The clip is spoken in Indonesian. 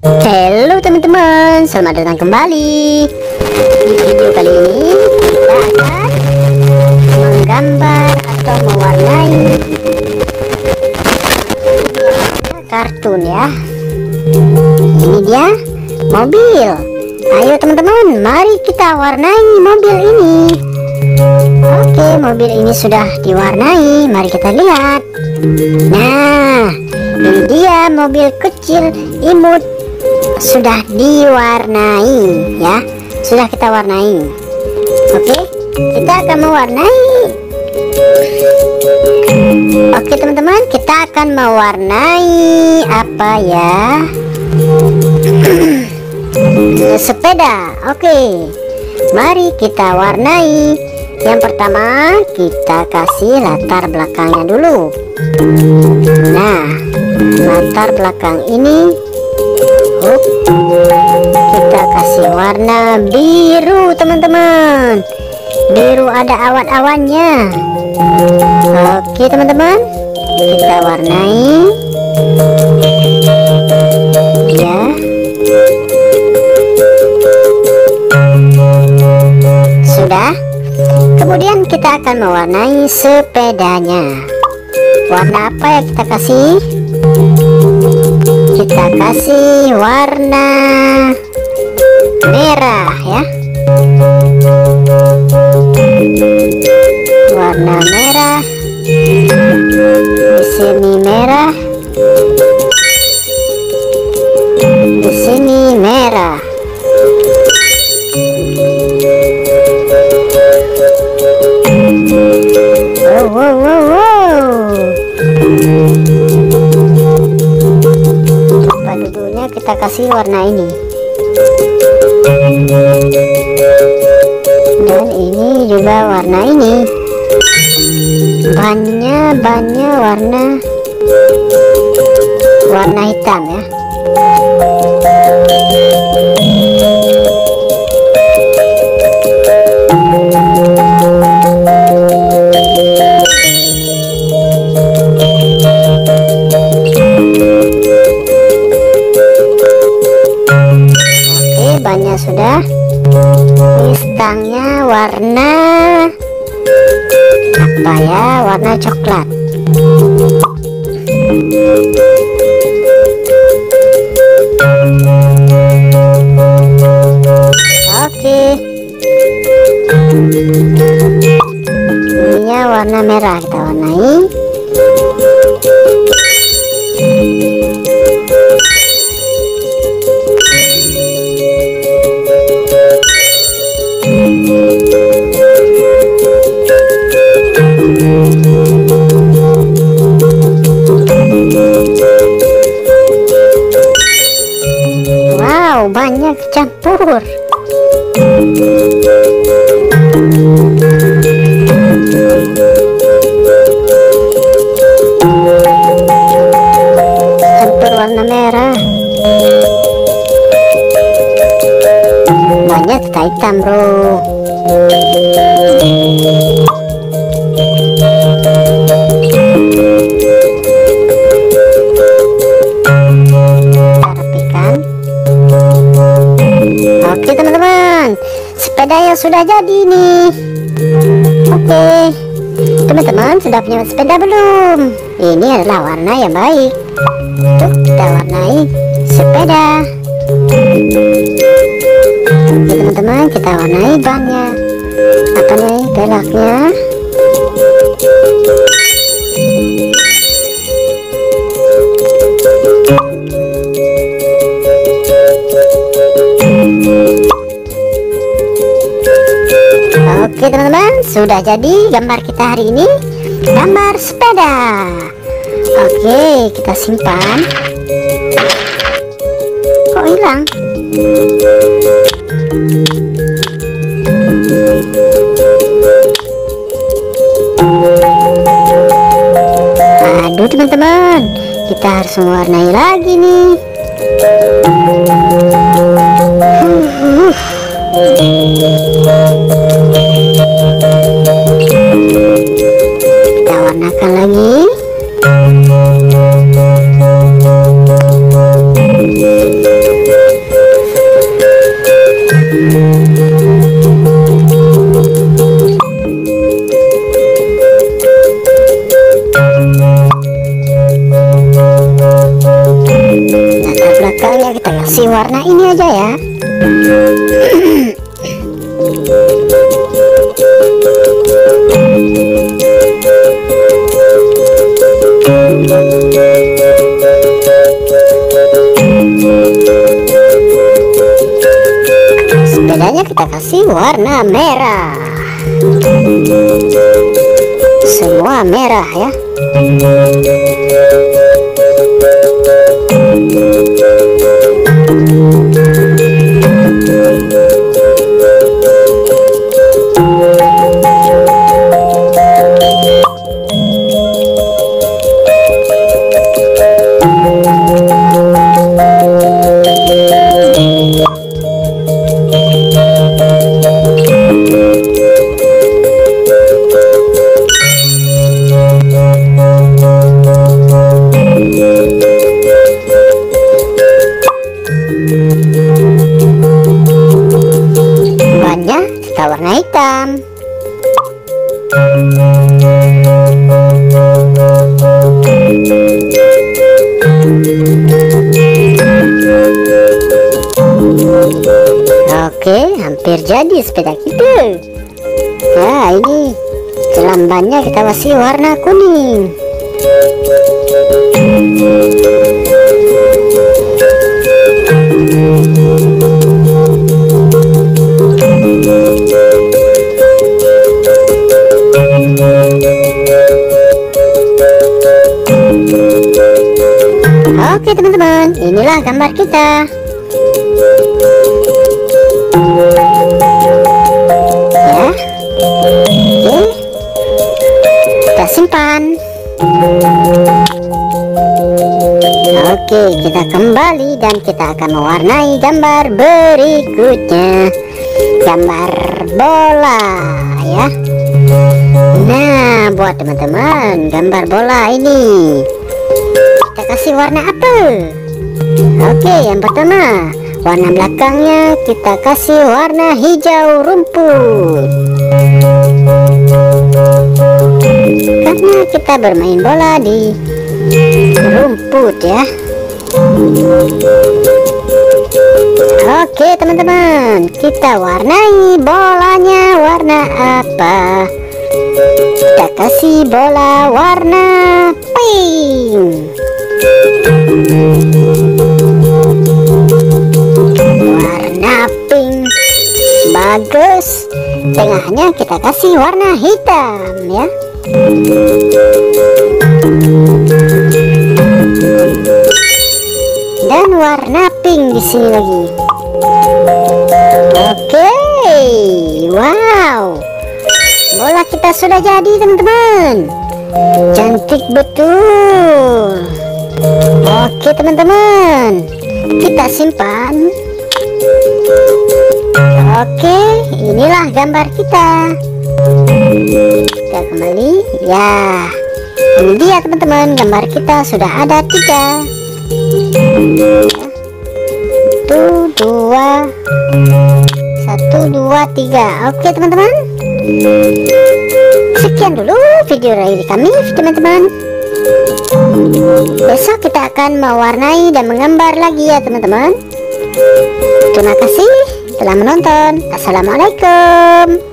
Halo teman-teman, selamat datang kembali. Di video kali ini kita akan menggambar atau mewarnai kartun ya. Ini dia mobil. Ayo teman-teman, mari kita warnai mobil ini. Oke, mobil ini sudah diwarnai, mari kita lihat. Nah, ini dia mobil kecil imut sudah diwarnai ya. Sudah kita warnai. Oke? Kita akan mewarnai. Oke teman-teman kita akan mewarnai apa ya? Sepeda. Oke. Mari kita warnai. Yang pertama kita kasih latar belakangnya dulu. Nah latar belakang ini Up. kita kasih warna biru teman-teman. Biru ada awan-awannya oke teman-teman. Kita warnai. Ya. Sudah. Kemudian kita akan mewarnai sepedanya. Warna apa ya kita kasih kita kasih warna merah ya. Warna merah. Di sini merah. Di sini merah. Wow wow. Kita kasih warna ini. Dan ini juga warna ini. Bannya bannya warna warna hitam ya ya? Warna coklat. Oke. Hitam, Bro. Rapikan. Oke teman-teman Sepeda yang sudah jadi nih Oke Teman-teman sudah punya sepeda belum? Ini adalah warna yang baik Tuh kita warnai sepeda teman-teman kita warnai bannya. Apa nih belaknya Oke teman-teman, sudah jadi gambar kita hari ini. Gambar sepeda. Oke, kita simpan teman-teman. Kita harus mewarnai lagi nih aja ya. Sepedanya kita kasih warna merah. Semua merah ya. Oke, hampir jadi sepeda kita. Nah, ini celambannya kita kasih warna kuning. Oke teman-teman, inilah gambar kita. Oke, kita kembali dan kita akan mewarnai gambar berikutnya. Gambar bola, ya. Nah, buat teman-teman, gambar bola ini kita kasih warna apa? Oke, yang pertama, warna belakangnya kita kasih warna hijau rumput. Karena kita bermain bola di rumput ya. Oke, teman-teman, kita warnai bolanya warna apa? Kita kasih bola warna pink. Warna pink bagus. Tengahnya kita kasih warna hitam ya. Dan warna pink di sini lagi. Oke, wow. Bola kita sudah jadi teman-teman. Cantik betul. Oke teman-teman. Kita simpan. Oke inilah gambar kita. Kita kembali. Ya Ini dia teman-teman. Gambar kita sudah ada tiga Satu dua Satu dua tiga. Oke teman-teman. Sekian dulu video dari kami teman-teman. Besok kita akan mewarnai dan menggambar lagi ya teman-teman. Terima kasih telah menonton. Assalamualaikum